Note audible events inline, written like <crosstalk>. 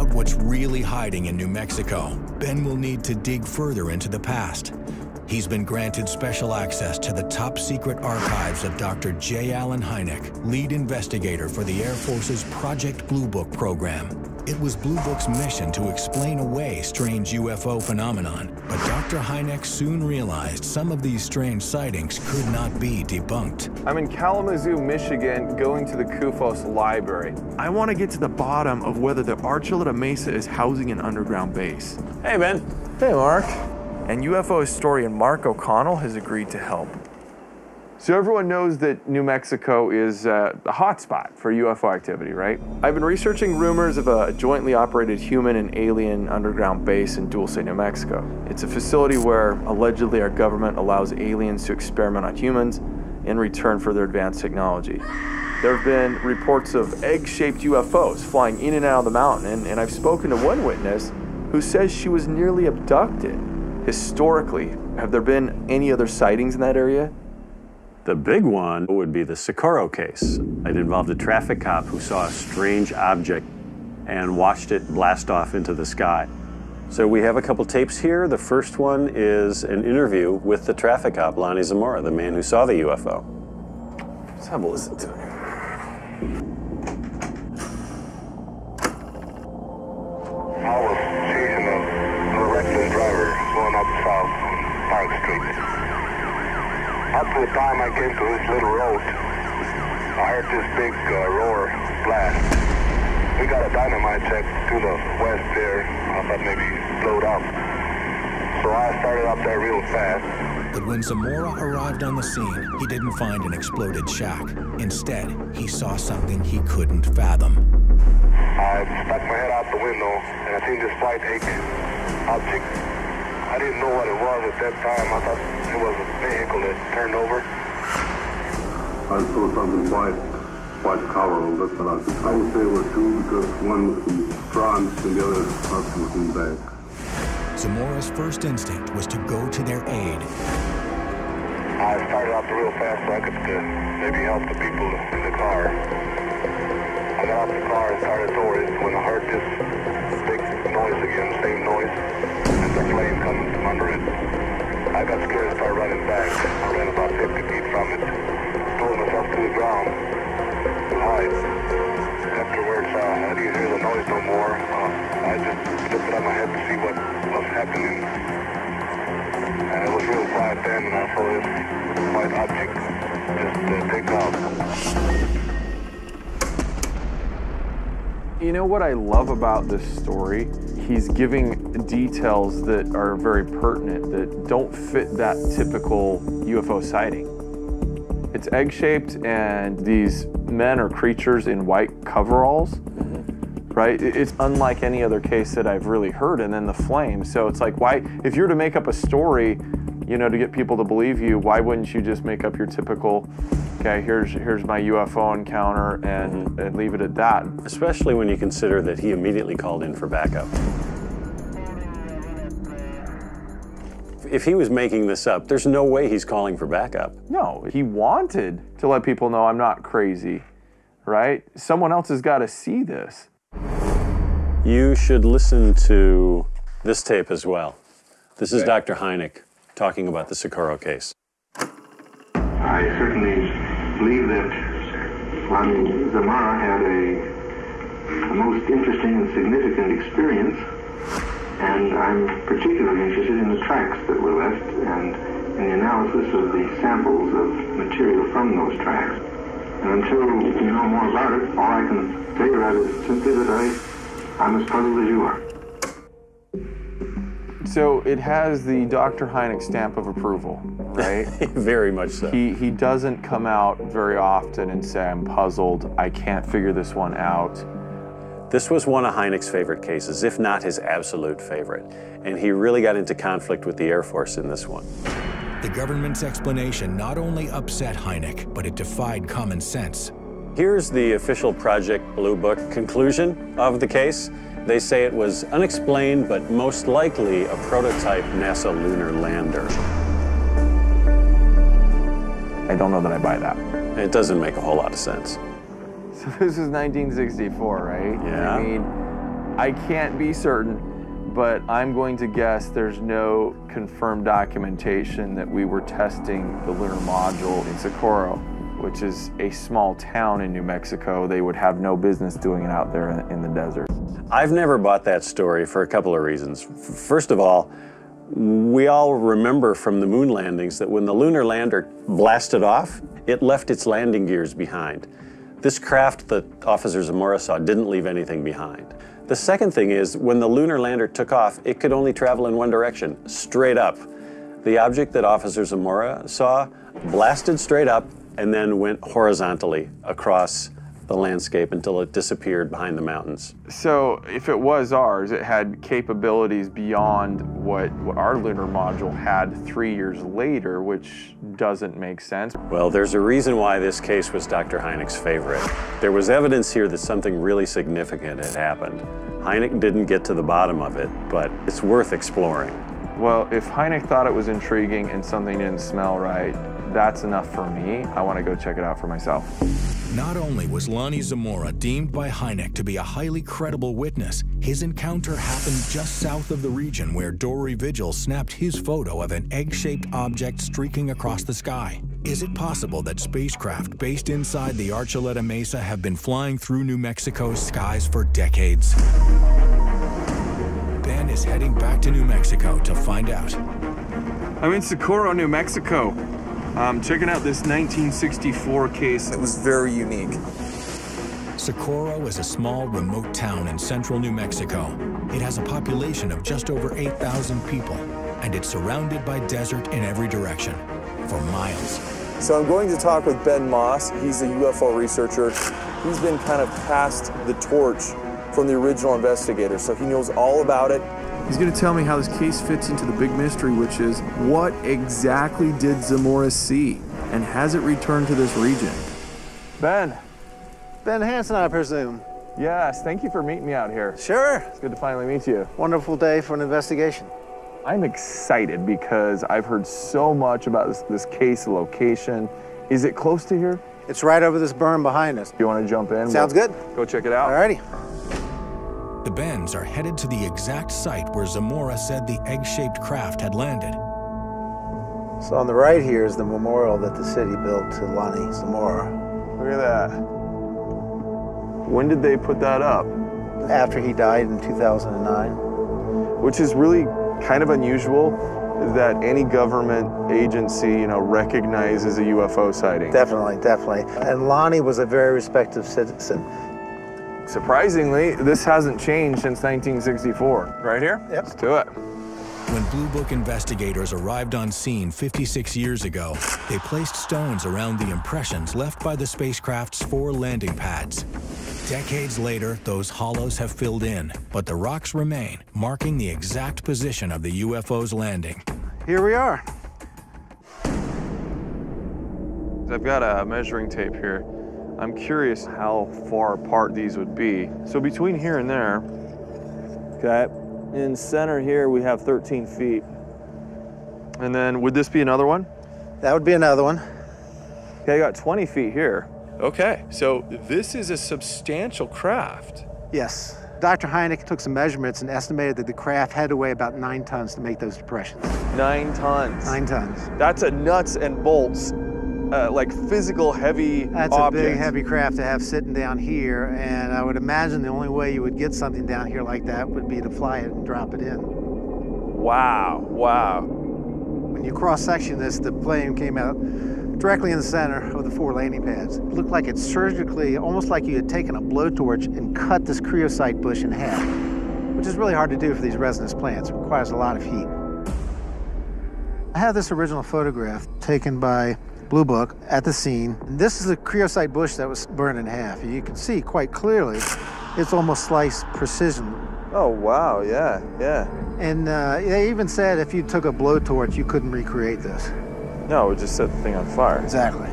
out what's really hiding in New Mexico, Ben will need to dig further into the past. He's been granted special access to the top secret archives of Dr. J. Allen Hynek, lead investigator for the Air Force's Project Blue Book program. It was Blue Book's mission to explain away strange UFO phenomenon, but Dr. Hynek soon realized some of these strange sightings could not be debunked. I'm in Kalamazoo, Michigan, going to the CUFOS Library. I want to get to the bottom of whether the Archuleta Mesa is housing an underground base. Hey, Ben. Hey, Mark. And UFO historian Mark O'Connell has agreed to help. So everyone knows that New Mexico is uh, a hotspot for UFO activity, right? I've been researching rumors of a jointly operated human and alien underground base in Dulce, New Mexico. It's a facility where allegedly our government allows aliens to experiment on humans in return for their advanced technology. There have been reports of egg-shaped UFOs flying in and out of the mountain, and, and I've spoken to one witness who says she was nearly abducted. Historically, have there been any other sightings in that area? The big one would be the Socorro case. It involved a traffic cop who saw a strange object and watched it blast off into the sky. So we have a couple tapes here. The first one is an interview with the traffic cop, Lonnie Zamora, the man who saw the UFO. Let's have a listen to it. Up to the time I came to this little road, I heard this big uh, roar blast. We got a dynamite check to the west there. I thought maybe blowed up. So I started up there real fast. But when Zamora arrived on the scene, he didn't find an exploded shack. Instead, he saw something he couldn't fathom. I stuck my head out the window and I seen this white egg object. I didn't know what it was at that time. I thought it was a vehicle that turned over. I saw something white, white cover over it, but I, I would say it was two because one was in front and the other was in back. Zamora's first instinct was to go to their aid. I started up real fast so I could uh, maybe help the people in the car. I hear the noise no more. Uh, I just lifted up my head to see what was happening. And it was real quiet then, and I saw this white object just uh, take. You know what I love about this story? He's giving details that are very pertinent, that don't fit that typical UFO sighting. It's egg shaped, and these men or creatures in white coveralls, right? It's unlike any other case that I've really heard. And then the flame. So it's like, why, if you're to make up a story, you know, to get people to believe you, why wouldn't you just make up your typical, okay, here's here's my UFO encounter and, mm-hmm. and leave it at that? Especially when you consider that he immediately called in for backup. If he was making this up, there's no way he's calling for backup. No, he wanted to let people know I'm not crazy, right? Someone else has got to see this. You should listen to this tape as well. This is Dr. Hynek talking about the Socorro case. I certainly believe that Lonnie Zamora had a, a most interesting and significant experience, and I'm particularly interested in the tracks that were left and in the analysis of the samples of material from those tracks. And until you know more about it, all I can say about it is simply that I, I'm as puzzled as you are. So it has the Dr. Hynek stamp of approval, right? <laughs> Very much so. he he doesn't come out very often and say I'm puzzled. I can't figure this one out. This was one of Hynek's favorite cases, if not his absolute favorite. And he really got into conflict with the Air Force in this one. The government's explanation not only upset Hynek, but it defied common sense. Here's the official Project Blue Book conclusion of the case. They say it was unexplained, but most likely a prototype NASA lunar lander. I don't know that I buy that. It doesn't make a whole lot of sense. So this is 1964, right? Yeah. I mean, I can't be certain, but I'm going to guess there's no confirmed documentation that we were testing the lunar module in Socorro, which is a small town in New Mexico. They would have no business doing it out there in, the desert. I've never bought that story for a couple of reasons. First of all, we all remember from the moon landings that when the lunar lander blasted off, it left its landing gears behind. This craft that Officer Zamora saw didn't leave anything behind. The second thing is, when the lunar lander took off, it could only travel in one direction, straight up. The object that Officer Zamora saw blasted straight up and then went horizontally across the landscape until it disappeared behind the mountains. So if it was ours, it had capabilities beyond what, what our lunar module had three years later, which doesn't make sense. Well, there's a reason why this case was Dr. Hynek's favorite. There was evidence here that something really significant had happened. Hynek didn't get to the bottom of it, but it's worth exploring. Well, if Hynek thought it was intriguing and something didn't smell right, that's enough for me. I want to go check it out for myself. Not only was Lonnie Zamora deemed by Hynek to be a highly credible witness, his encounter happened just south of the region where Dory Vigil snapped his photo of an egg-shaped object streaking across the sky. Is it possible that spacecraft based inside the Archuleta Mesa have been flying through New Mexico's skies for decades? Ben is heading back to New Mexico to find out. I'm in Socorro, New Mexico. Um, checking out this 1964 case. It was very unique. Socorro is a small, remote town in central New Mexico. It has a population of just over 8,000 people, and it's surrounded by desert in every direction for miles. So I'm going to talk with Ben Moss. He's a UFO researcher. He's been kind of passed the torch from the original investigator, so he knows all about it. He's going to tell me how this case fits into the big mystery, which is what exactly did Zamora see, and has it returned to this region? Ben. Ben Hansen, I presume. Yes, thank you for meeting me out here. Sure. It's good to finally meet you. Wonderful day for an investigation. I'm excited because I've heard so much about this, this case location. Is it close to here? It's right over this berm behind us. If you want to jump in? Sounds We'll good. Go check it out. Alrighty. The Bens are headed to the exact site where Zamora said the egg-shaped craft had landed. So on the right here is the memorial that the city built to Lonnie Zamora Look at that. When did they put that up? after he died in 2009. Which is really kind of unusual that any government agency, you know, recognizes a UFO sighting. Definitely, definitely. And Lonnie was a very respected citizen. Surprisingly, this hasn't changed since 1964. Right here? Yep. Let's do it. When Blue Book investigators arrived on scene 56 years ago, they placed stones around the impressions left by the spacecraft's four landing pads. Decades later, those hollows have filled in, but the rocks remain, marking the exact position of the UFO's landing. Here we are. I've got a measuring tape here. I'm curious how far apart these would be. So between here and there, okay, in center here we have 13 feet. And then would this be another one? That would be another one. Okay, I got 20 feet here. Okay, so this is a substantial craft. Yes. Dr. Hynek took some measurements and estimated that the craft had to weigh about nine tons to make those depressions. Nine tons. Nine tons. That's a nuts and bolts, uh, like physical heavy That's object. a big, heavy craft to have sitting down here, and I would imagine the only way you would get something down here like that would be to fly it and drop it in. Wow, wow. When you cross-section this, the plane came out directly in the center of the four landing pads. It looked like it surgically, almost like you had taken a blowtorch and cut this creosote bush in half, which is really hard to do for these resinous plants. It requires a lot of heat. I have this original photograph taken by Blue Book at the scene. This is the creosote bush that was burned in half. You can see quite clearly it's almost sliced precision. Oh, wow, yeah, yeah. And uh, they even said if you took a blowtorch, you couldn't recreate this. No, it would just set the thing on fire. Exactly.